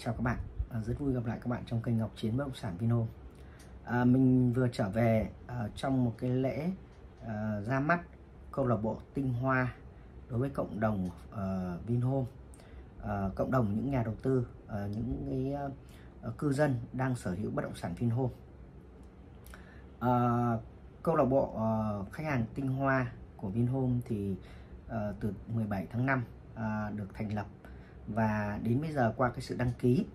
Chào các bạn, à, rất vui gặp lại các bạn trong kênh Ngọc Chiến Bất động sản Vinhome. À, mình vừa trở về à, trong một cái lễ à, ra mắt câu lạc bộ tinh hoa đối với cộng đồng à, Vinhome, à, cộng đồng những nhà đầu tư, à, những cái à, cư dân đang sở hữu bất động sản Vinhome. À, câu lạc bộ à, khách hàng tinh hoa của Vinhome thì à, từ 17 tháng 5 à, được thành lập và đến bây giờ qua cái sự đăng ký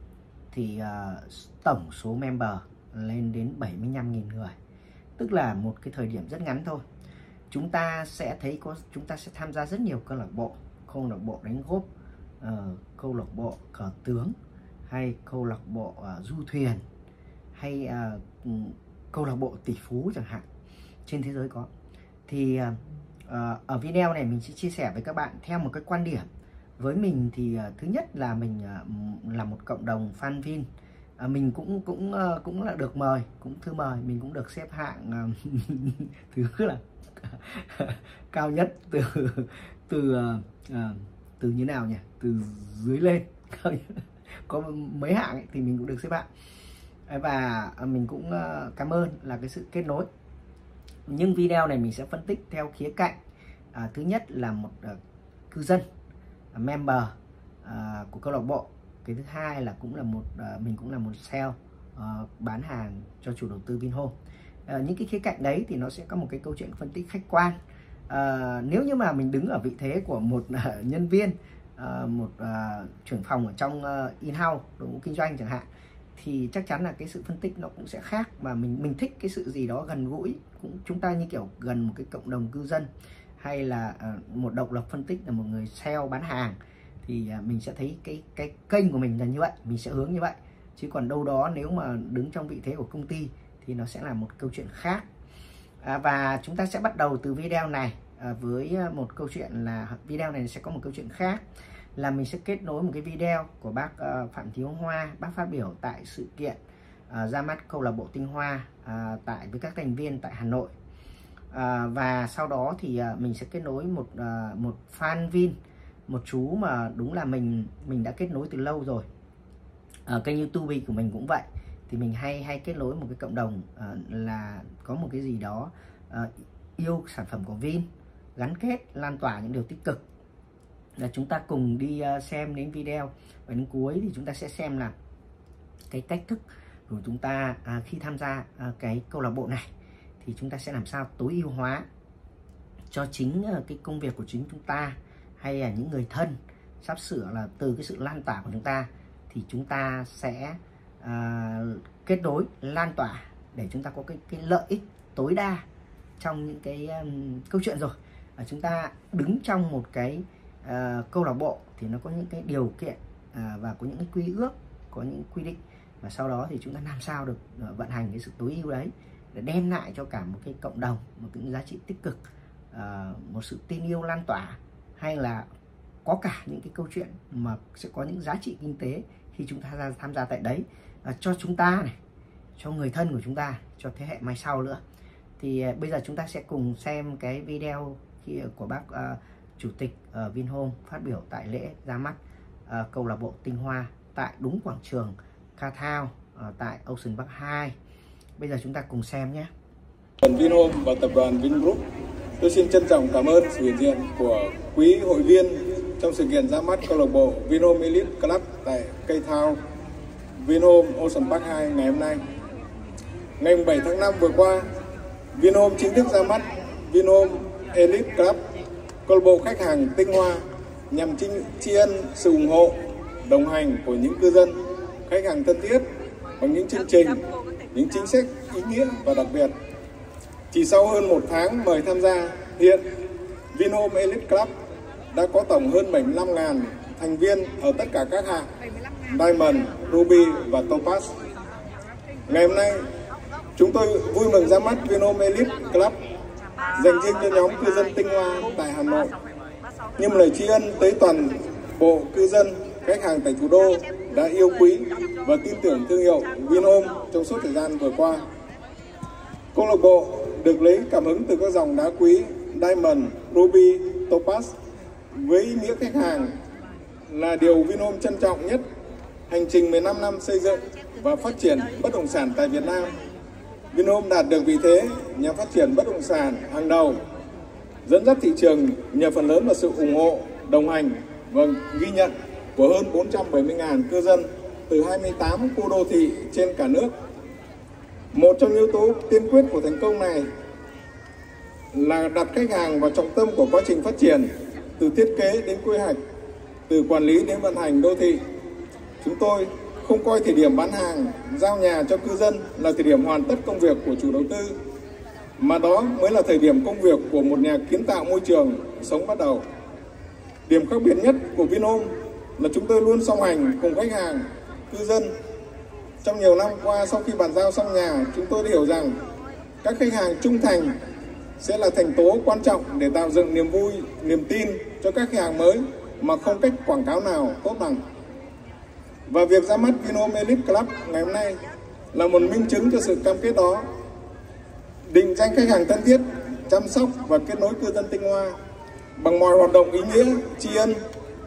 thì uh, tổng số member lên đến 75.000 người. Tức là một cái thời điểm rất ngắn thôi. Chúng ta sẽ thấy có chúng ta sẽ tham gia rất nhiều câu lạc bộ câu lạc bộ đánh gốp uh, câu lạc bộ cờ tướng hay câu lạc bộ uh, du thuyền hay uh, câu lạc bộ tỷ phú chẳng hạn trên thế giới có. Thì uh, uh, ở video này mình sẽ chia sẻ với các bạn theo một cái quan điểm với mình thì ờ, thứ nhất là mình ờ, là một cộng đồng fan vin. Ờ, mình cũng cũng cũng là được mời cũng thư mời mình cũng được xếp hạng thứ là cao nhất từ từ từ như nào nhỉ? Từ dưới lên. Có mấy hạng ấy, thì mình cũng được xếp hạng. Và mình cũng cảm ơn là cái sự kết nối. Nhưng video này mình sẽ phân tích theo khía cạnh. À, thứ nhất là một uh, cư dân member uh, của câu lạc bộ. Cái thứ hai là cũng là một uh, mình cũng là một sale uh, bán hàng cho chủ đầu tư Vinhome. Uh, những cái khía cạnh đấy thì nó sẽ có một cái câu chuyện phân tích khách quan. Uh, nếu như mà mình đứng ở vị thế của một uh, nhân viên uh, một uh, trưởng phòng ở trong uh, in-house đội ngũ kinh doanh chẳng hạn thì chắc chắn là cái sự phân tích nó cũng sẽ khác. Và mình mình thích cái sự gì đó gần gũi cũng chúng ta như kiểu gần một cái cộng đồng cư dân hay là ờ, một độc lập phân tích là một người sale bán hàng thì ờ, mình sẽ thấy cái cái kênh của mình là như vậy mình sẽ hướng như vậy. Chứ còn đâu đó nếu mà đứng trong vị thế của công ty thì nó sẽ là một câu chuyện khác. À, và chúng ta sẽ bắt đầu từ video này à, với một câu chuyện là video này sẽ có một câu chuyện khác là mình sẽ kết nối một cái video của bác uh, Phạm Thiếu Hoa bác phát biểu tại sự kiện uh, ra mắt câu lạc bộ tinh hoa uh, tại với các thành viên tại Hà Nội à, và sau đó thì à, mình sẽ kết nối một à, một fan vin một chú mà đúng là mình mình đã kết nối từ lâu rồi. Ở kênh youtube của mình cũng vậy. Thì mình hay hay kết nối một cái cộng đồng à, là có một cái gì đó à, yêu sản phẩm của vin gắn kết lan tỏa những điều tích cực. Là chúng ta cùng đi uh, xem đến video. Và đến cuối thì chúng ta sẽ xem là cái cách thức của chúng ta à, khi tham gia à, cái câu lạc bộ này thì chúng ta sẽ làm sao tối ưu hóa cho chính ờ, cái công việc của chính chúng ta hay là những người thân. Sắp sửa là từ cái sự lan tỏa của chúng ta thì chúng ta sẽ uh, kết nối lan tỏa để chúng ta có cái cái lợi ích tối đa trong những cái um, câu chuyện rồi. À, chúng ta đứng trong một cái uh, câu lạc bộ thì nó có những cái điều kiện uh, và có những cái quy ước có những quy định. Và sau đó thì chúng ta làm sao được uh, vận hành cái sự tối ưu đấy để đem lại cho cả một cái cộng đồng một cái giá trị tích cực uh, một sự tin yêu lan tỏa hay là có cả những cái câu chuyện mà sẽ có những giá trị kinh tế khi chúng ta tham gia tại đấy. Uh, cho chúng ta này cho người thân của chúng ta cho thế hệ mai sau nữa. Thì uh, bây giờ chúng ta sẽ cùng xem cái video khi ờ, của bác uh, chủ tịch uh, Vinhome phát biểu tại lễ ra mắt uh, câu lạc bộ tinh hoa tại đúng quảng trường Ca Thao uh, tại Ocean Park 2 Bây giờ chúng ta cùng xem nhé. Vinhome và tập đoàn Vingroup, tôi xin trân trọng cảm ơn sự hiện diện của quý hội viên trong sự kiện ra mắt câu lạc bộ Vinhome Elite Club tại Cây Thao, Vinhome Ocean Park 2 ngày hôm nay. Ngày 7 tháng 5 vừa qua, Vinhome chính thức ra mắt Vinhome Elite Club, câu lạc bộ khách hàng tinh hoa nhằm tri ân sự ủng hộ, đồng hành của những cư dân, khách hàng thân thiết bằng những chương trình những chính sách ý nghĩa và đặc biệt. Chỉ sau hơn một tháng mời tham gia, hiện Vinhome Elite Club đã có tổng hơn 75.000 thành viên ở tất cả các hạng Diamond, Ruby và Topaz. Ngày hôm nay, chúng tôi vui mừng ra mắt Vinhome Elite Club dành riêng cho nhóm cư dân tinh hoa tại Hà Nội. Như một lời tri ân tới toàn bộ cư dân, khách hàng tại thủ đô đã yêu quý và tin tưởng thương hiệu Vinhome trong suốt thời gian vừa qua. Câu lạc bộ được lấy cảm hứng từ các dòng đá quý Diamond, Ruby, Topaz với ý nghĩa khách hàng là điều Vinhome trân trọng nhất hành trình 15 năm xây dựng và phát triển bất động sản tại Việt Nam, Vinhome đạt được vị thế nhà phát triển bất động sản hàng đầu, dẫn dắt thị trường nhờ phần lớn vào sự ủng hộ, đồng hành và ghi nhận của hơn 470.000 cư dân từ 28 khu đô thị trên cả nước. Một trong yếu tố tiên quyết của thành công này là đặt khách hàng vào trọng tâm của quá trình phát triển từ thiết kế đến quy hoạch, từ quản lý đến vận hành đô thị. Chúng tôi không coi thời điểm bán hàng, giao nhà cho cư dân là thời điểm hoàn tất công việc của chủ đầu tư, mà đó mới là thời điểm công việc của một nhà kiến tạo môi trường sống bắt đầu. Điểm khác biệt nhất của Vinhome là chúng tôi luôn song hành cùng khách hàng, cư dân. Trong nhiều năm qua sau khi bàn giao xong nhà, chúng tôi hiểu rằng các khách hàng trung thành sẽ là thành tố quan trọng để tạo dựng niềm vui, niềm tin cho các khách hàng mới mà không cách quảng cáo nào tốt bằng. Và việc ra mắt Vinhome Elite Club ngày hôm nay là một minh chứng cho sự cam kết đó. Định danh khách hàng thân thiết, chăm sóc và kết nối cư dân tinh hoa bằng mọi hoạt động ý nghĩa, tri ân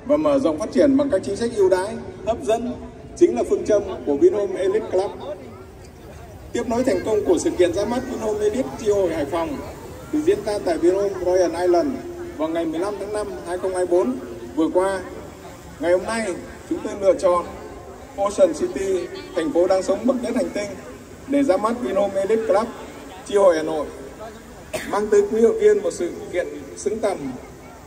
và mở rộng phát triển bằng các chính sách ưu đãi, hấp dẫn chính là phương châm của Vinhome Elite Club. Tiếp nối thành công của sự kiện ra mắt Vinhome Elite Tri Hội Hải Phòng được diễn ra tại Vinhome Royal Island vào ngày 15 tháng 5 2024 vừa qua. Ngày hôm nay, chúng tôi lựa chọn Ocean City, thành phố đang sống bậc nhất hành tinh để ra mắt Vinhome Elite Club Tri Hội Hà Nội mang tới quý hội viên một sự kiện xứng tầm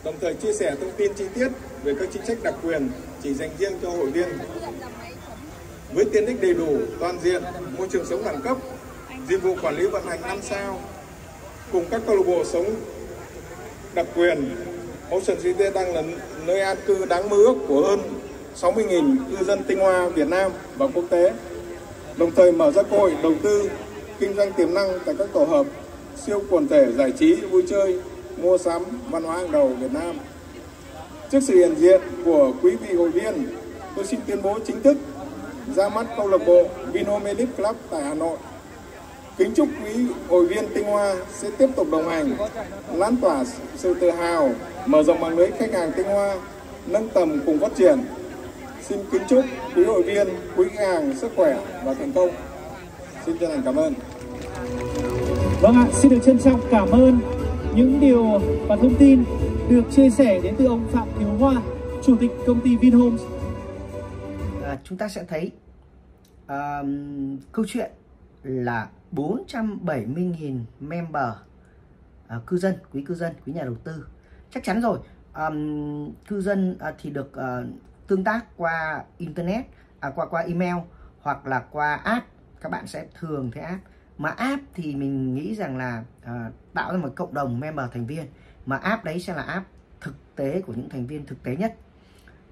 đồng thời chia sẻ thông tin chi tiết về các chính sách đặc quyền chỉ dành riêng cho hội viên. Với tiện ích đầy đủ, toàn diện, môi trường sống đẳng cấp, dịch vụ quản lý vận hành 5 sao, cùng các câu lạc bộ sống đặc quyền, Ocean City đang là nơi an cư đáng mơ ước của hơn 60.000 cư dân tinh hoa Việt Nam và quốc tế, đồng thời mở ra cơ hội đầu tư, kinh doanh tiềm năng tại các tổ hợp siêu quần thể giải trí, vui chơi, mua sắm, văn hóa hàng đầu Việt Nam. Trước sự hiện diện của quý vị hội viên, tôi xin tuyên bố chính thức ra mắt câu lạc bộ Vinhome Club tại Hà Nội. Kính chúc quý hội viên tinh hoa sẽ tiếp tục đồng hành, lan tỏa sự tự hào, mở rộng mạng lưới khách hàng tinh hoa, nâng tầm cùng phát triển. Xin kính chúc quý hội viên, quý khách hàng sức khỏe và thành công. Xin chân thành cảm ơn. Vâng ạ, xin được trân trọng cảm ơn những điều và thông tin được chia sẻ đến từ ông Phạm Thiếu Hoa, Chủ tịch công ty Vinhomes. À, chúng ta sẽ thấy um, câu chuyện là 470.000 member uh, cư dân, quý cư dân, quý nhà đầu tư. Chắc chắn rồi, um, cư dân uh, thì được uh, tương tác qua internet, à, qua qua email hoặc là qua app. Các bạn sẽ thường thấy app mà app thì mình nghĩ rằng là à, tạo ra một cộng đồng member thành viên. Mà app đấy sẽ là app thực tế của những thành viên thực tế nhất.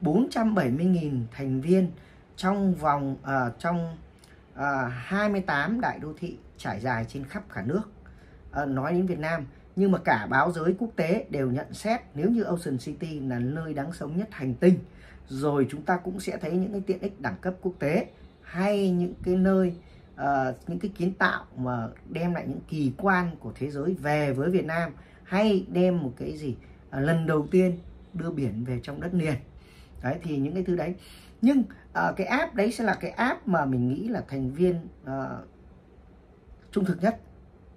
470.000 thành viên trong vòng à, trong à, 28 đại đô thị trải dài trên khắp cả nước à, nói đến Việt Nam. Nhưng mà cả báo giới quốc tế đều nhận xét nếu như Ocean City là nơi đáng sống nhất hành tinh rồi chúng ta cũng sẽ thấy những cái tiện ích đẳng cấp quốc tế hay những cái nơi uh, những cái kiến tạo mà đem lại những kỳ quan của thế giới về với Việt Nam hay đem một cái gì uh, lần đầu tiên đưa biển về trong đất liền. Đấy thì những cái thứ đấy. Nhưng uh, cái app đấy sẽ là cái app mà mình nghĩ là thành viên uh, trung thực nhất.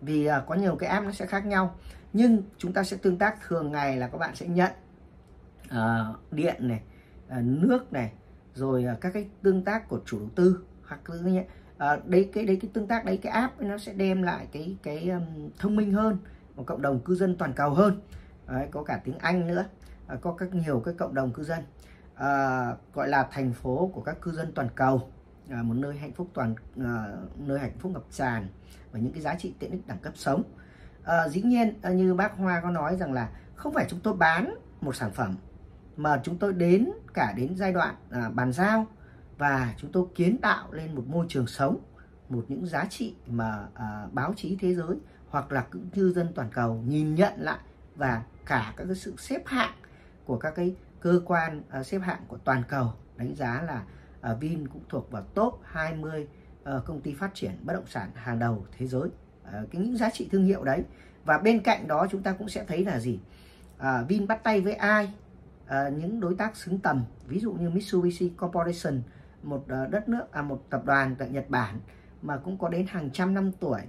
Vì uh, có nhiều cái app nó sẽ khác nhau nhưng chúng ta sẽ tương tác thường ngày là các bạn sẽ nhận uh, điện này uh, nước này rồi uh, các cái tương tác của chủ đầu tư. Hoặc cứ như à, đấy cái đấy cái tương tác đấy cái app nó sẽ đem lại cái cái um, thông minh hơn một cộng đồng cư dân toàn cầu hơn. Đấy, có cả tiếng Anh nữa à, có các nhiều cái cộng đồng cư dân. À, gọi là thành phố của các cư dân toàn cầu à, một nơi hạnh phúc toàn à, nơi hạnh phúc ngập tràn và những cái giá trị tiện ích đẳng cấp sống. À, dĩ nhiên à, như bác Hoa có nói rằng là không phải chúng tôi bán một sản phẩm mà chúng tôi đến cả đến giai đoạn à, bàn giao và chúng tôi kiến tạo lên một môi trường sống một những giá trị mà à, báo chí thế giới hoặc là cũng cư dân toàn cầu nhìn nhận lại và cả các cái sự xếp hạng của các cái cơ quan à, xếp hạng của toàn cầu. Đánh giá là à, Vin cũng thuộc vào top 20 à, ờ, công ty phát triển bất động sản hàng đầu thế giới. À, cái những giá trị thương hiệu đấy. Và bên cạnh đó chúng ta cũng sẽ thấy là gì? À, Vin bắt tay với ai? À, những đối tác xứng tầm ví dụ như Mitsubishi Corporation một ờ, đất nước à một tập đoàn tại Nhật Bản mà cũng có đến hàng trăm năm tuổi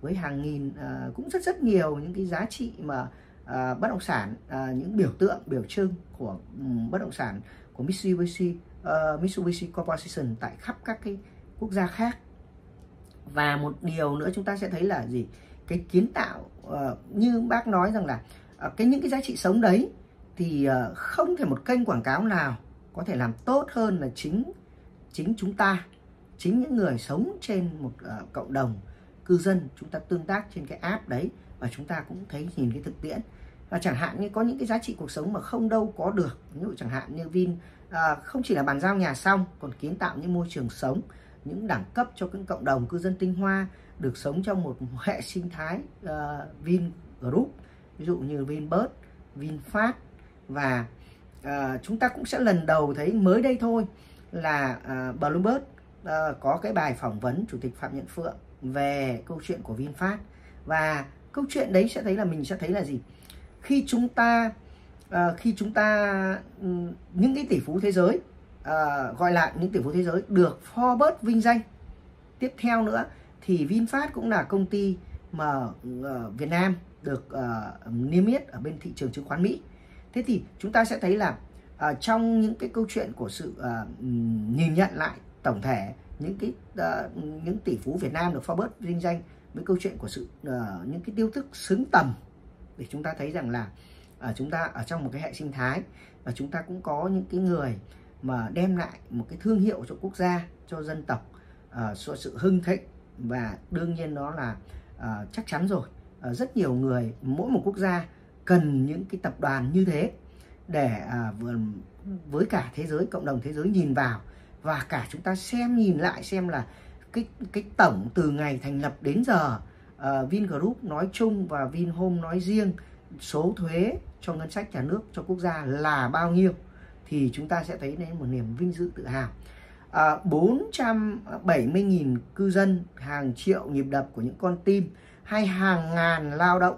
với hàng nghìn uh, cũng rất rất nhiều những cái giá trị mà uh, bất động sản uh, những biểu tượng biểu trưng của um, bất động sản của Mitsubishi uh, Mitsubishi Corporation tại khắp các cái quốc gia khác. Và một điều nữa chúng ta sẽ thấy là gì? Cái kiến tạo uh, như bác nói rằng là uh, cái những cái giá trị sống đấy thì uh, không thể một kênh quảng cáo nào có thể làm tốt hơn là chính chính chúng ta chính những người sống trên một uh, cộng đồng cư dân chúng ta tương tác trên cái app đấy và chúng ta cũng thấy nhìn cái thực tiễn. Và chẳng hạn như có những cái giá trị cuộc sống mà không đâu có được ví dụ chẳng hạn như Vin à, không chỉ là bàn giao nhà xong còn kiến tạo những môi trường sống những đẳng cấp cho những cộng đồng cư dân tinh hoa được sống trong một hệ sinh thái uh, Vin Group. Ví dụ như Vinbird, VinFast và uh, chúng ta cũng sẽ lần đầu thấy mới đây thôi là uh, Bloomberg uh, có cái bài phỏng vấn chủ tịch Phạm Nhật Phượng về câu chuyện của VinFast. Và câu chuyện đấy sẽ thấy là mình sẽ thấy là gì? Khi chúng ta uh, khi chúng ta um, những cái tỷ phú thế giới uh, gọi là những tỷ phú thế giới được Forbes vinh danh. Tiếp theo nữa thì VinFast cũng là công ty mà uh, Việt Nam được uh, niêm yết ở bên thị trường chứng khoán Mỹ. Thế thì chúng ta sẽ thấy là à, trong những cái câu chuyện của sự à, nhìn nhận lại tổng thể những cái à, những tỷ phú Việt Nam được Forbes vinh danh với câu chuyện của sự à, những cái tiêu thức xứng tầm để chúng ta thấy rằng là à, chúng ta ở trong một cái hệ sinh thái và chúng ta cũng có những cái người mà đem lại một cái thương hiệu cho quốc gia cho dân tộc à, cho sự hưng thịnh và đương nhiên đó là à, chắc chắn rồi. À, rất nhiều người mỗi một quốc gia cần những cái tập đoàn như thế để à, với cả thế giới cộng đồng thế giới nhìn vào và cả chúng ta xem nhìn lại xem là cái cái tổng từ ngày thành lập đến giờ uh, Vingroup nói chung và Vinhome nói riêng số thuế cho ngân sách nhà nước cho quốc gia là bao nhiêu thì chúng ta sẽ thấy đến một niềm vinh dự tự hào. Ờ, à, 470.000 cư dân hàng triệu nhịp đập của những con tim hay hàng ngàn lao động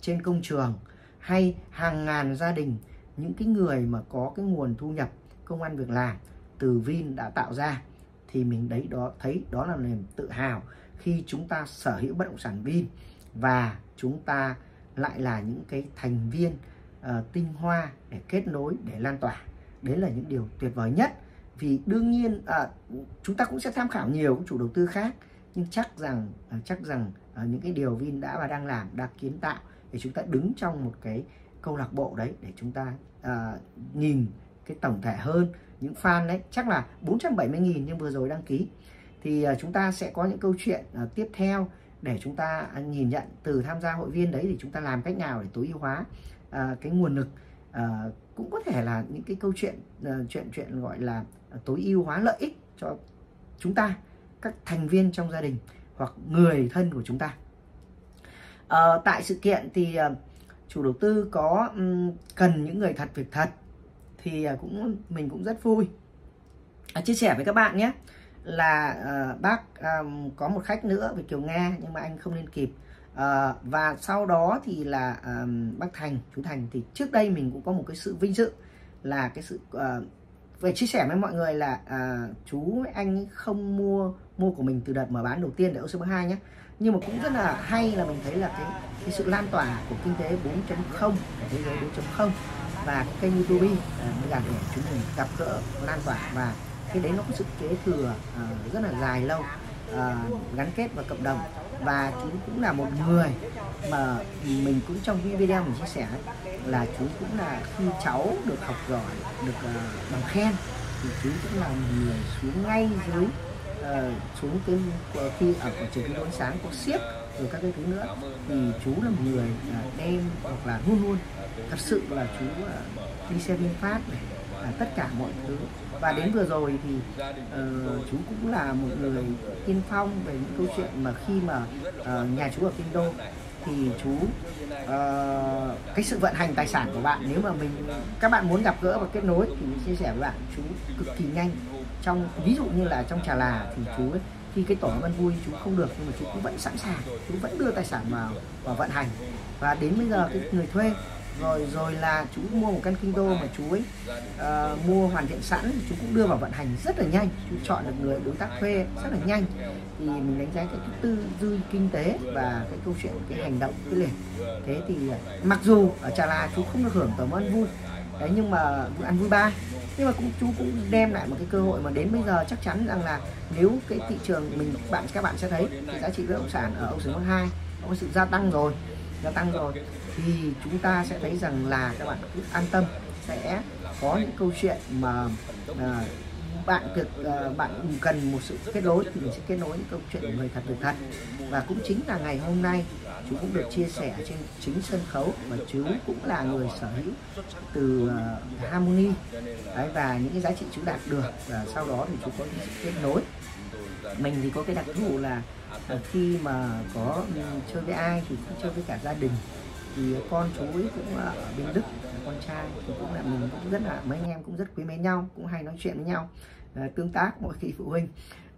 trên công trường hay hàng ngàn gia đình những cái người mà có cái nguồn thu nhập công an việc làm từ Vin đã tạo ra thì mình đấy đó thấy đó là niềm tự hào khi chúng ta sở hữu bất động sản Vin và chúng ta lại là những cái thành viên uh, tinh hoa để kết nối để lan tỏa. Đấy là những điều tuyệt vời nhất. Vì đương nhiên à, chúng ta cũng sẽ tham khảo nhiều chủ đầu tư khác nhưng chắc rằng à, chắc rằng à, những cái điều Vin đã và đang làm đã kiến tạo để chúng ta đứng trong một cái câu lạc bộ đấy để chúng ta à, nhìn cái tổng thể hơn. Những fan đấy chắc là 470.000 nhưng vừa rồi đăng ký. Thì à, chúng ta sẽ có những câu chuyện à, tiếp theo để chúng ta à, nhìn nhận từ tham gia hội viên đấy thì chúng ta làm cách nào để tối ưu hóa à, cái nguồn lực à, cũng có thể là những cái câu chuyện à, chuyện chuyện gọi là tối ưu hóa lợi ích cho chúng ta các thành viên trong gia đình hoặc người thân của chúng ta. À, tại sự kiện thì uh, chủ đầu tư có um, cần những người thật việc thật thì uh, cũng mình cũng rất vui. À, chia sẻ với các bạn nhé là uh, bác um, có một khách nữa về Kiều Nga nhưng mà anh không lên kịp. Uh, và sau đó thì là um, bác Thành chú Thành thì trước đây mình cũng có một cái sự vinh dự là cái sự uh, về chia sẻ với mọi người là uh, chú anh không mua mua của mình từ đợt mở bán đầu tiên để OCB 2 nhé nhưng mà cũng rất là hay là mình thấy là cái cái sự lan tỏa của kinh tế 4.0 của thế giới 4.0 và cái kênh YouTube mới là để chúng mình gặp gỡ lan tỏa và cái đấy nó có sự kế thừa uh, rất là dài lâu uh, gắn kết vào cộng đồng. Và chú cũng là một người mà mình cũng trong cái video mình chia sẻ là chú cũng là khi cháu được học giỏi được uh, bằng khen thì chú cũng là một người xuống ngay dưới Ờ, uh, xuống ờ, à, cái khi ở quảng trường ánh sáng có siếc rồi các cái thứ nữa thì chú là một người uh, đem hoặc là luôn luôn thật sự là chú uh, đi xe VinFast này uh, tất cả mọi thứ. Và đến vừa rồi thì uh, chú cũng là một người tiên phong về những câu chuyện mà khi mà uh, nhà chú ở kinh đô thì chú uh, cái sự vận hành tài sản của bạn nếu mà mình các bạn muốn gặp gỡ và kết nối thì mình chia sẻ với bạn chú cực kỳ nhanh trong ví dụ như là trong trà là thì chú ấy, khi cái tổ ăn vui chú không được nhưng mà chú cũng vẫn sẵn sàng chú vẫn đưa tài sản vào vào vận hành. Và đến bây giờ cái người thuê rồi rồi là chú mua một căn kinh đô mà chú ấy uh, mua hoàn thiện sẵn chú cũng đưa vào vận hành rất là nhanh. Chú chọn được người đối tác thuê rất là nhanh. Thì mình đánh giá cái tư duy kinh tế và cái câu chuyện cái hành động cái liền thế thì ờ, mặc dù ở Trà La chú không được hưởng tầm ăn vui đấy nhưng mà ăn vui ba nhưng mà cũng chú cũng đem lại một cái cơ hội mà đến bây giờ chắc chắn rằng là nếu cái thị trường mình bạn các bạn sẽ thấy cái giá trị bất động sản ở Ocean 2 có sự gia tăng rồi gia tăng rồi. Thì chúng ta sẽ thấy rằng là các bạn cứ an tâm sẽ có những câu chuyện mà à, bạn được à, bạn cần một sự kết nối thì mình sẽ kết nối những câu chuyện của người thật việc thật. Và cũng chính là ngày hôm nay chú cũng được chia sẻ trên chính sân khấu và chú cũng là người sở hữu từ uh, Harmony. Đấy, và những cái giá trị chú đạt được và sau đó thì chú có sự kết nối. Mình thì có cái đặc thù là uh, khi mà có ừ, chơi với ai thì cũng chơi với cả gia đình. Thì con chú ấy cũng ở bên Đức con trai thì cũng là mình cũng rất là mấy anh em cũng rất quý mến nhau cũng hay nói chuyện với nhau uh, tương tác mỗi khi phụ huynh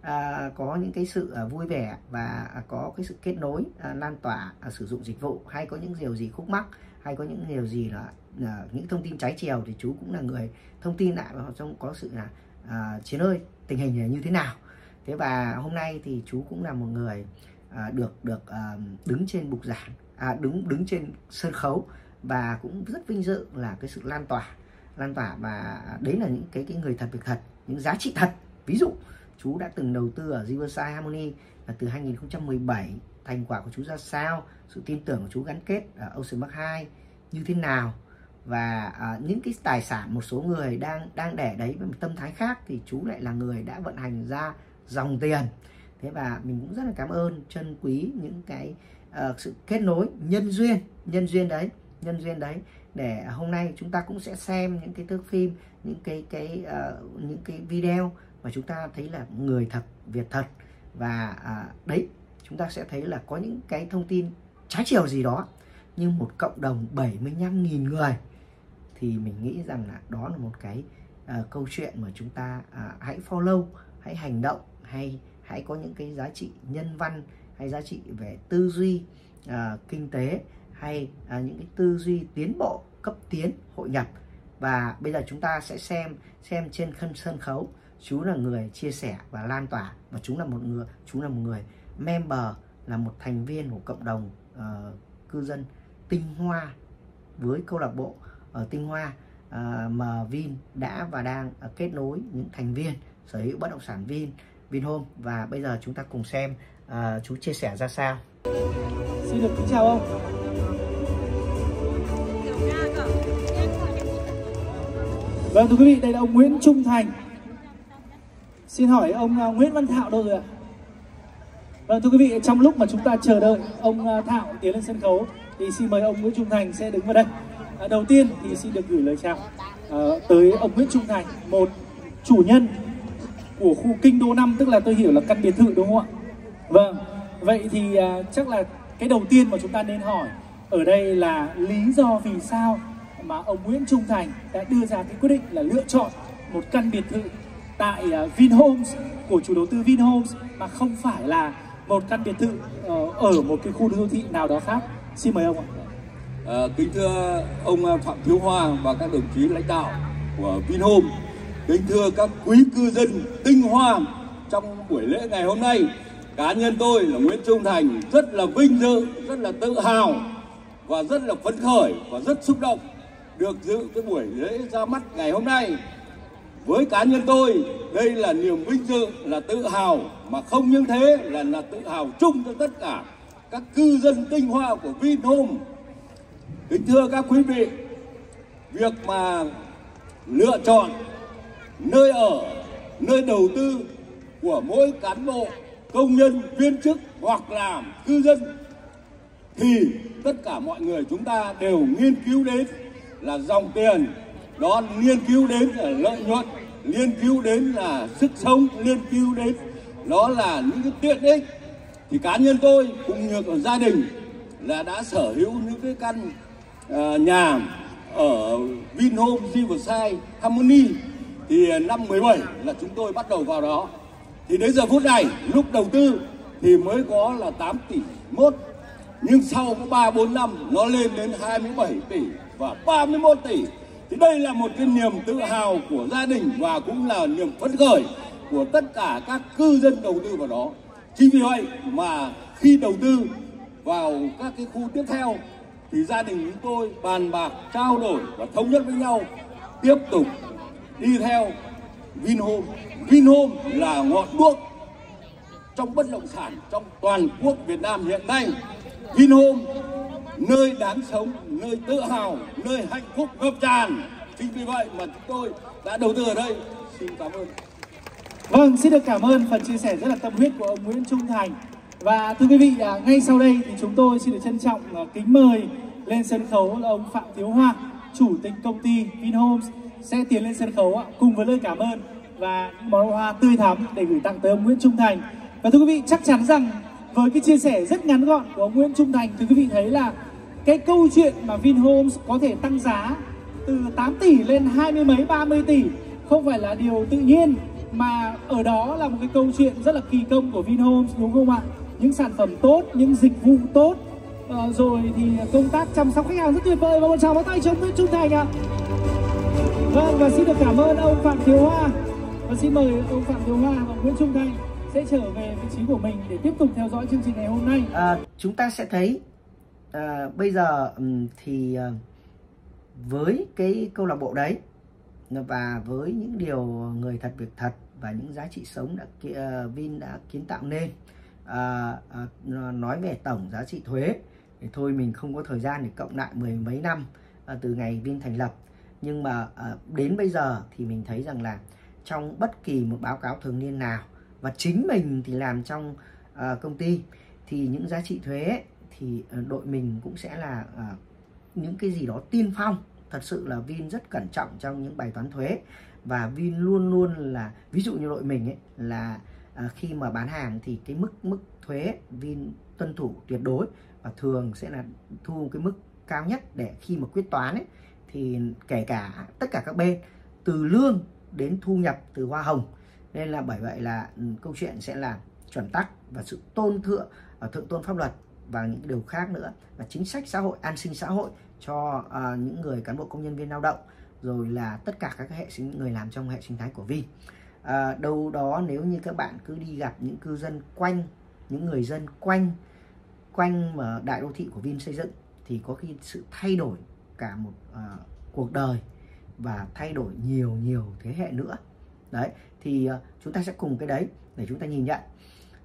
à, có những cái sự à, vui vẻ và à, có cái sự kết nối à, lan tỏa à, sử dụng dịch vụ. Hay có những điều gì khúc mắc hay có những điều gì là à, những thông tin trái chiều thì chú cũng là người thông tin lại và trong có sự là à, chiến ơi tình hình là như thế nào. Thế và hôm nay thì chú cũng là một người à, được được à, đứng trên bục giảng à, đứng đứng trên sân khấu và cũng rất vinh dự là cái sự lan tỏa lan tỏa và đấy là những cái cái người thật việc thật những giá trị thật. Ví dụ chú đã từng đầu tư ở Riverside Harmony là từ 2017 thành quả của chú ra sao? Sự tin tưởng của chú gắn kết ở Ocean Park 2 như thế nào? Và à, những cái tài sản một số người đang đang để đấy với một tâm thái khác thì chú lại là người đã vận hành ra dòng tiền. Thế và mình cũng rất là cảm ơn chân quý những cái uh, sự kết nối nhân duyên nhân duyên đấy nhân duyên đấy để hôm nay chúng ta cũng sẽ xem những cái thước phim những cái cái uh, những cái video mà chúng ta thấy là người thật việc thật. Và à, đấy chúng ta sẽ thấy là có những cái thông tin trái chiều gì đó nhưng một cộng đồng 75.000 người thì mình nghĩ rằng là đó là một cái à, câu chuyện mà chúng ta à, hãy follow hãy hành động hay hãy có những cái giá trị nhân văn hay giá trị về tư duy à, kinh tế hay à, những cái tư duy tiến bộ cấp tiến hội nhập. Và bây giờ chúng ta sẽ xem xem trên khân sân khấu chú là người chia sẻ và lan tỏa và chú là một người chú là một người member là một thành viên của cộng đồng uh, cư dân tinh hoa với câu lạc bộ ở tinh hoa. Uh, mà Vin đã và đang uh, kết nối những thành viên sở hữu bất động sản Vin Vinhome. Và bây giờ chúng ta cùng xem uh, chú chia sẻ ra sao. Xin được kính chào ông. Vâng thưa quý vị, đây là ông Nguyễn Trung Thành, Xin hỏi ông à, Nguyễn Văn Thạo đâu rồi ạ? Vâng thưa quý vị, trong lúc mà chúng ta chờ đợi ông Thảo Thạo tiến lên sân khấu thì xin mời ông Nguyễn Trung Thành sẽ đứng vào đây. À, đầu tiên thì xin được gửi lời chào à, tới ông Nguyễn Trung Thành, một chủ nhân của khu Kinh Đô 5 tức là tôi hiểu là căn biệt thự đúng không ạ? Vâng. Vậy thì à, chắc là cái đầu tiên mà chúng ta nên hỏi ở đây là lý do vì sao mà ông Nguyễn Trung Thành đã đưa ra cái quyết định là lựa chọn một căn biệt thự tại uh, Vinhomes của chủ đầu tư Vinhomes mà không phải là một căn biệt thự uh, ở một cái khu đô thị nào đó khác. Xin mời ông ạ. À, kính thưa ông Phạm Thiếu Hoa và các đồng chí lãnh đạo của Vinhomes, kính thưa các quý cư dân tinh hoa trong buổi lễ ngày hôm nay, cá nhân tôi là Nguyễn Trung Thành rất là vinh dự, rất là tự hào và rất là phấn khởi và rất xúc động được dự cái buổi lễ ra mắt ngày hôm nay với cá nhân tôi, đây là niềm vinh dự, là tự hào, mà không những thế, là là tự hào chung cho tất cả các cư dân tinh hoa của Vinhome. Kính thưa các quý vị, việc mà lựa chọn nơi ở, nơi đầu tư của mỗi cán bộ, công nhân, viên chức hoặc là cư dân, thì tất cả mọi người chúng ta đều nghiên cứu đến là dòng tiền đó nghiên cứu đến là lợi nhuận nghiên cứu đến là sức sống nghiên cứu đến đó là những cái tiện ích thì cá nhân tôi cũng như ở gia đình là đã sở hữu những cái căn uh, nhà ở Vinhome Riverside Harmony. Thì năm 17 là chúng tôi bắt đầu vào đó. Thì đến giờ phút này lúc đầu tư thì mới có là 8 tỷ mốt. Nhưng sau có 3 4 năm nó lên đến 27 tỷ và 31 tỷ đây là một cái niềm tự hào của gia đình và cũng là niềm phấn khởi của tất cả các cư dân đầu tư vào đó chính vì vậy mà khi đầu tư vào các cái khu tiếp theo, thì gia đình chúng tôi bàn bạc, trao đổi và thống nhất với nhau, tiếp tục đi theo Vinhome. Vinhome là ngọn đuốc trong bất động sản trong toàn quốc Việt Nam hiện nay. Vinhome nơi đáng sống, nơi tự hào, nơi hạnh phúc ngập tràn. Chính vì vậy mà chúng tôi đã đầu tư ở đây. Xin cảm ơn. Vâng, xin được cảm ơn phần chia sẻ rất là tâm huyết của ông Nguyễn Trung Thành. Và thưa quý vị, à, ngay sau đây thì chúng tôi xin được trân trọng à, kính mời lên sân khấu là ông Phạm Thiếu Hoa, chủ tịch công ty Vinhomes sẽ tiến lên sân khấu cùng với lời cảm ơn và những bó hoa tươi thắm để gửi tặng tới ông Nguyễn Trung Thành. Và thưa quý vị, chắc chắn rằng với cái chia sẻ rất ngắn gọn của ông Nguyễn Trung Thành thì quý vị thấy là cái câu chuyện mà Vinhomes có thể tăng giá từ 8 tỷ lên hai mươi mấy 30 tỷ không phải là điều tự nhiên mà ở đó là một cái câu chuyện rất là kỳ công của Vinhomes đúng không ạ? Những sản phẩm tốt, những dịch vụ tốt, à, rồi thì công tác chăm sóc khách hàng rất tuyệt vời và một chào pháo tay cho Nguyễn Trung Thành ạ. Vâng và xin được cảm ơn ông Phạm Thiếu Hoa và xin mời ông Phạm Thiếu Hoa và Nguyễn Trung Thành sẽ trở về vị trí của mình để tiếp tục theo dõi chương trình ngày hôm nay. À, chúng ta sẽ thấy à, bây giờ ừ, thì ờ, với cái câu lạc bộ đấy và với những điều người thật việc thật và những giá trị sống đã ờ, Vin đã kiến tạo nên à, à, nói về tổng giá trị thuế thì thôi mình không có thời gian để cộng lại mười mấy năm à, từ ngày Vin thành lập. Nhưng mà à, đến bây giờ thì mình thấy rằng là trong bất kỳ một báo cáo thường niên nào và chính mình thì làm trong à, công ty thì những giá trị thuế thì ờ, đội mình cũng sẽ là à, những cái gì đó tiên phong. Thật sự là Vin rất cẩn trọng trong những bài toán thuế. Và Vin luôn luôn là ví dụ như đội mình ấy là à, khi mà bán hàng thì cái mức mức thuế Vin tuân thủ tuyệt đối và thường sẽ là thu cái mức cao nhất để khi mà quyết toán ấy thì kể cả tất cả các bên từ lương đến thu nhập từ hoa hồng. Nên là bởi vậy là ừ, câu chuyện sẽ là chuẩn tắc và sự tôn thượng ở thượng tôn pháp luật và những điều khác nữa và chính sách xã hội an sinh xã hội cho uh, những người cán bộ công nhân viên lao động rồi là tất cả các hệ sinh người làm trong hệ sinh thái của Vin à, đâu đó nếu như các bạn cứ đi gặp những cư dân quanh những người dân quanh quanh mà đại đô thị của Vin xây dựng thì có khi sự thay đổi cả một uh, cuộc đời và thay đổi nhiều nhiều thế hệ nữa. Đấy thì uh, chúng ta sẽ cùng cái đấy để chúng ta nhìn nhận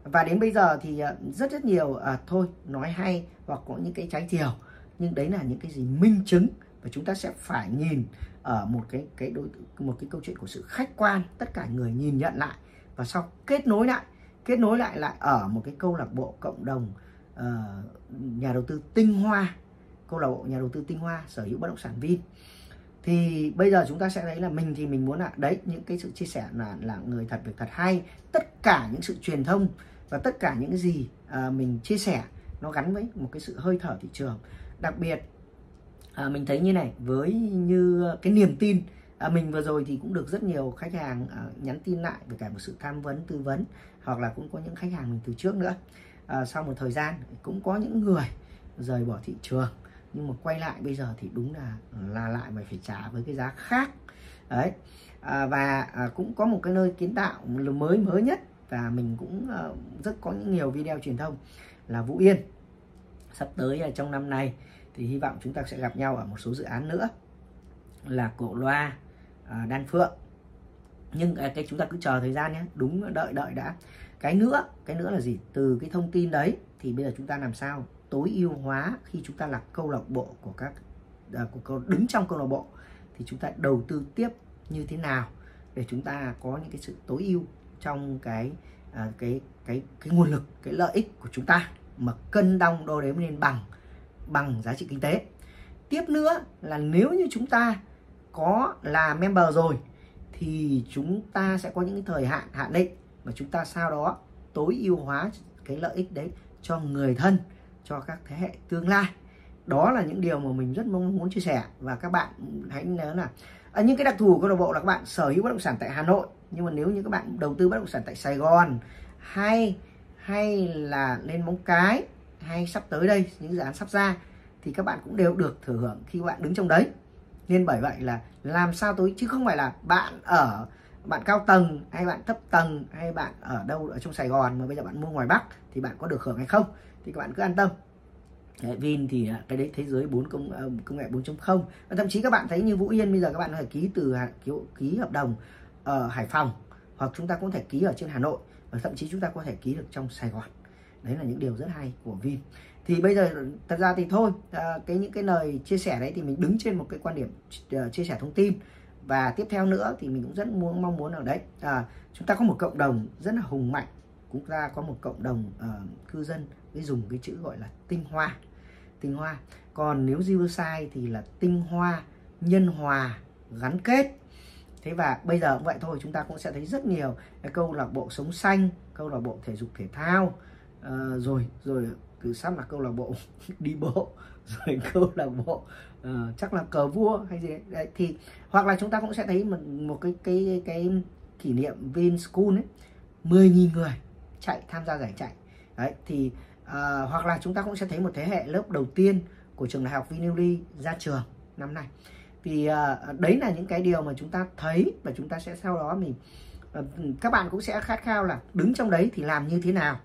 và đến bây giờ thì ờ, rất rất nhiều à, thôi nói hay hoặc có những cái trái chiều. Nhưng đấy là những cái gì minh chứng và chúng ta sẽ phải nhìn ở một cái cái đối một cái câu chuyện của sự khách quan tất cả người nhìn nhận lại. Và sau kết nối lại kết nối lại lại ở một cái câu lạc bộ cộng đồng uh, nhà đầu tư tinh hoa câu lạc bộ nhà đầu tư tinh hoa sở hữu bất động sản vin. Thì bây giờ chúng ta sẽ thấy là mình thì mình muốn là đấy những cái sự chia sẻ là là người thật việc thật hay tất cả những sự truyền thông và tất cả những cái gì à, mình chia sẻ nó gắn với một cái sự hơi thở thị trường. Đặc biệt à, mình thấy như này với như cái niềm tin à, mình vừa rồi thì cũng được rất nhiều khách hàng à, nhắn tin lại về cả một sự tham vấn tư vấn hoặc là cũng có những khách hàng mình từ trước nữa. À, sau một thời gian cũng có những người rời bỏ thị trường nhưng mà quay lại bây giờ thì đúng là là lại mày phải trả với cái giá khác. Đấy à, và à, cũng có một cái nơi kiến tạo mới mới nhất và mình cũng ờ, rất có những nhiều video truyền thông là Vũ Yên. Sắp tới trong năm nay thì hy vọng chúng ta sẽ gặp nhau ở một số dự án nữa là cổ loa ờ, đan phượng. Nhưng ờ, cái chúng ta cứ chờ thời gian nhé, đúng đợi đợi đã. Cái nữa cái nữa là gì? Từ cái thông tin đấy thì bây giờ chúng ta làm sao tối ưu hóa khi chúng ta là câu lạc bộ của các của câu, đứng trong câu lạc bộ thì chúng ta đầu tư tiếp như thế nào để chúng ta có những cái sự tối ưu trong cái à, cái cái cái nguồn lực cái lợi ích của chúng ta mà cân đong đo đếm nên bằng bằng giá trị kinh tế. Tiếp nữa là nếu như chúng ta có là member rồi thì chúng ta sẽ có những thời hạn hạn định mà chúng ta sau đó tối ưu hóa cái lợi ích đấy cho người thân cho các thế hệ tương lai đó là những điều mà mình rất mong muốn chia sẻ. Và các bạn hãy nhớ là à, những cái đặc thù của câu lạc bộ là các bạn sở hữu bất động sản tại Hà Nội. Nhưng mà nếu như các bạn đầu tư bất động sản tại Sài Gòn hay hay là lên Móng Cái hay sắp tới đây những dự án sắp ra thì các bạn cũng đều được thừa hưởng khi bạn đứng trong đấy. Nên bởi vậy là làm sao tối chứ không phải là bạn ở bạn cao tầng hay bạn thấp tầng hay bạn ở đâu ở trong Sài Gòn mà bây giờ bạn mua ngoài Bắc thì bạn có được hưởng hay không thì các bạn cứ an tâm. Vin thì à, cái đấy thế giới 4 công à, công nghệ 4.0 và thậm chí các bạn thấy như Vũ Yên bây giờ các bạn có thể ký từ à, ký, ký hợp đồng ở Hải Phòng hoặc chúng ta cũng thể ký ở trên Hà Nội và thậm chí chúng ta có thể ký được trong Sài Gòn. Đấy là những điều rất hay của Vin. Thì bây giờ thật ra thì thôi cái những cái lời chia sẻ đấy thì mình đứng trên một cái quan điểm ờ, chia sẻ thông tin. Và tiếp theo nữa thì mình cũng rất muốn mong muốn ở đấy à, chúng ta có một cộng đồng rất là hùng mạnh. Chúng ta có một cộng đồng uh, cư dân mới dùng cái chữ gọi là tinh hoa. Tinh hoa. Còn nếu Riverside thì là tinh hoa nhân hòa gắn kết. Thế và bây giờ cũng vậy thôi chúng ta cũng sẽ thấy rất nhiều cái câu lạc bộ sống xanh câu lạc bộ thể dục thể thao. Uh, rồi rồi từ sắp là câu lạc bộ đi bộ rồi câu lạc bộ uh, chắc là cờ vua hay gì đấy. đấy thì hoặc là chúng ta cũng sẽ thấy một, một cái cái cái kỷ niệm Vin School ấy 10.000 người chạy tham gia giải chạy. Đấy thì à, hoặc là chúng ta cũng sẽ thấy một thế hệ lớp đầu tiên của trường đại học Vinuli ra trường năm nay. Thì à, ờ, đấy là những cái điều mà chúng ta thấy và chúng ta sẽ sau đó mình à, các bạn cũng sẽ khát khao là đứng trong đấy thì làm như thế nào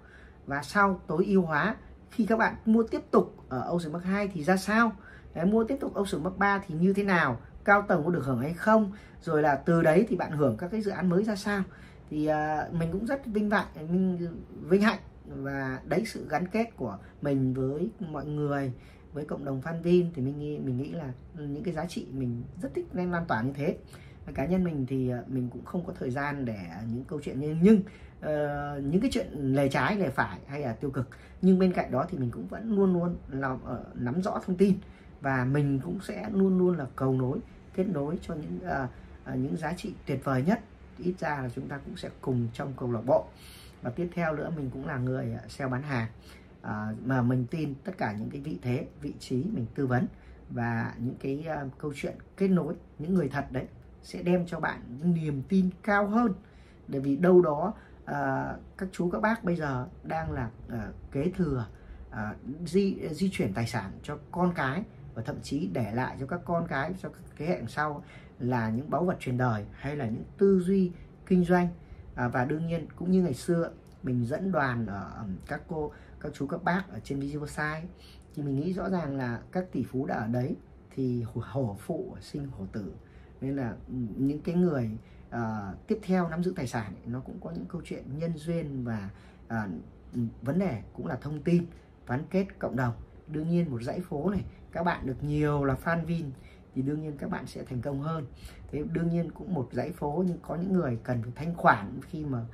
và sau tối ưu hóa khi các bạn mua tiếp tục ở Ocean Park 2 thì ra sao? Đấy, mua tiếp tục Ocean Park 3 thì như thế nào? Cao tầng có được hưởng hay không? Rồi là từ đấy thì bạn hưởng các cái dự án mới ra sao? Thì uh, mình cũng rất vinh vạn mình vinh hạnh và đấy sự gắn kết của mình với mọi người với cộng đồng fan Vin thì mình nghĩ mình nghĩ là những cái giá trị mình rất thích nên lan tỏa như thế. Cá nhân mình thì ờ, mình cũng không có thời gian để ờ, những câu chuyện như nhưng uh, những cái chuyện lề trái lề phải hay là tiêu cực nhưng bên cạnh đó thì mình cũng vẫn luôn luôn là uh, nắm rõ thông tin. Và mình cũng sẽ luôn luôn là cầu nối kết nối cho những uh, uh, những giá trị tuyệt vời nhất. Ít ra là chúng ta cũng sẽ cùng trong câu lạc bộ và tiếp theo nữa mình cũng là người à, sale bán hàng. À, mà mình tin tất cả những cái vị thế vị trí mình tư vấn và những cái uh, câu chuyện kết nối những người thật đấy sẽ đem cho bạn niềm tin cao hơn. Bởi vì đâu đó uh, các chú các bác bây giờ đang là uh, kế thừa uh, di di chuyển tài sản cho con cái và thậm chí để lại cho các con cái cho các thế hệ sau là những báu vật truyền đời hay là những tư duy kinh doanh à, và đương nhiên cũng như ngày xưa mình dẫn đoàn ở ừ, các cô các chú các bác ở trên video sai thì mình nghĩ rõ ràng là các tỷ phú đã ở đấy thì hổ phụ sinh hổ tử. Nên là ừ, những cái người uh, tiếp theo nắm giữ tài sản nó cũng có những câu chuyện nhân duyên và uh, vấn đề cũng là thông tin gắn kết cộng đồng. Đương nhiên một dãy phố này các bạn được nhiều là fan vin thì đương nhiên các bạn sẽ thành công hơn. Thế đương nhiên cũng một dãy phố nhưng có những người cần phải thanh khoản khi mà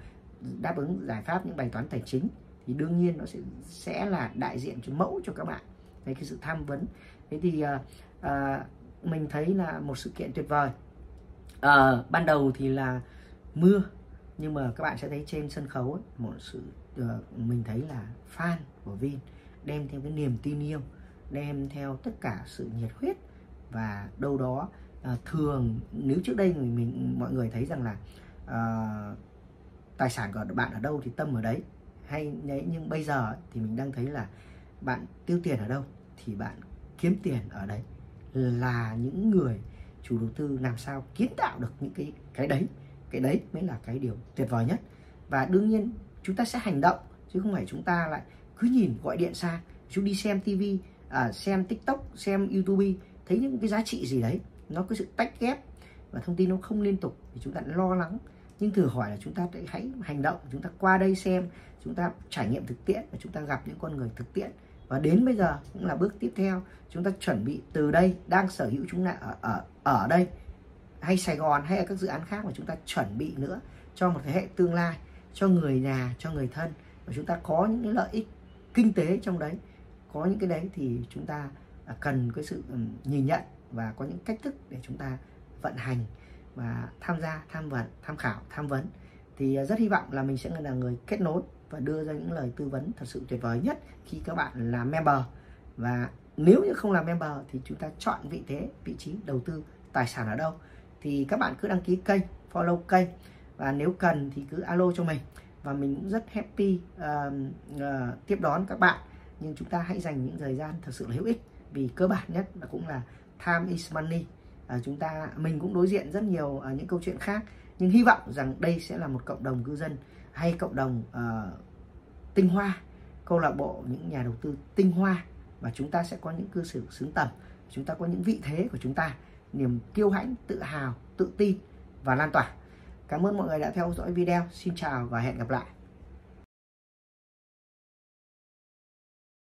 đáp ứng giải pháp những bài toán tài chính thì đương nhiên nó sẽ sẽ là đại diện cho mẫu cho các bạn. Đấy cái sự tham vấn. Thế thì à, à, mình thấy là một sự kiện tuyệt vời. À, ban đầu thì là mưa nhưng mà các bạn sẽ thấy trên sân khấu ấy, một sự uh, mình thấy là fan của Vin đem theo cái niềm tin yêu đem theo tất cả sự nhiệt huyết và đâu đó à, thường nếu trước đây mình, mình mọi người thấy rằng là à, tài sản của bạn ở đâu thì tâm ở đấy. Hay đấy nhưng bây giờ thì mình đang thấy là bạn tiêu tiền ở đâu thì bạn kiếm tiền ở đấy. Là những người chủ đầu tư làm sao kiến tạo được những cái cái đấy. Cái đấy mới là cái điều tuyệt vời nhất. Và đương nhiên chúng ta sẽ hành động chứ không phải chúng ta lại cứ nhìn gọi điện sang chúng đi xem tivi à, xem tiktok xem youtube thấy những cái giá trị gì đấy nó có sự tách ghép và thông tin nó không liên tục thì chúng ta lo lắng nhưng thử hỏi là chúng ta hãy hành động chúng ta qua đây xem chúng ta trải nghiệm thực tiễn và chúng ta gặp những con người thực tiễn và đến bây giờ cũng là bước tiếp theo chúng ta chuẩn bị từ đây đang sở hữu chúng ta ở ở ở đây hay Sài Gòn hay ở các dự án khác mà chúng ta chuẩn bị nữa cho một thế hệ tương lai cho người nhà cho người thân và chúng ta có những lợi ích kinh tế trong đấy có những cái đấy thì chúng ta cần cái sự nhìn nhận và có những cách thức để chúng ta vận hành và tham gia tham vấn tham khảo tham vấn. Thì ờ, rất hy vọng là mình sẽ là người kết nối và đưa ra những lời tư vấn thật sự tuyệt vời nhất khi các bạn là member. Và nếu như không làm member thì chúng ta chọn vị thế vị trí đầu tư tài sản ở đâu. Thì các bạn cứ đăng ký kênh follow kênh và nếu cần thì cứ alo cho mình. Và mình cũng rất happy uh, uh, tiếp đón các bạn. Nhưng chúng ta hãy dành những thời gian thật sự là hữu ích vì cơ bản nhất là cũng là time is money. À, chúng ta mình cũng đối diện rất nhiều à, những câu chuyện khác nhưng hy vọng rằng đây sẽ là một cộng đồng cư dân hay cộng đồng à, tinh hoa câu lạc bộ những nhà đầu tư tinh hoa và chúng ta sẽ có những cư xử xứng tầm chúng ta có những vị thế của chúng ta niềm kiêu hãnh tự hào tự tin và lan tỏa. Cảm ơn mọi người đã theo dõi video. Xin chào và hẹn gặp lại.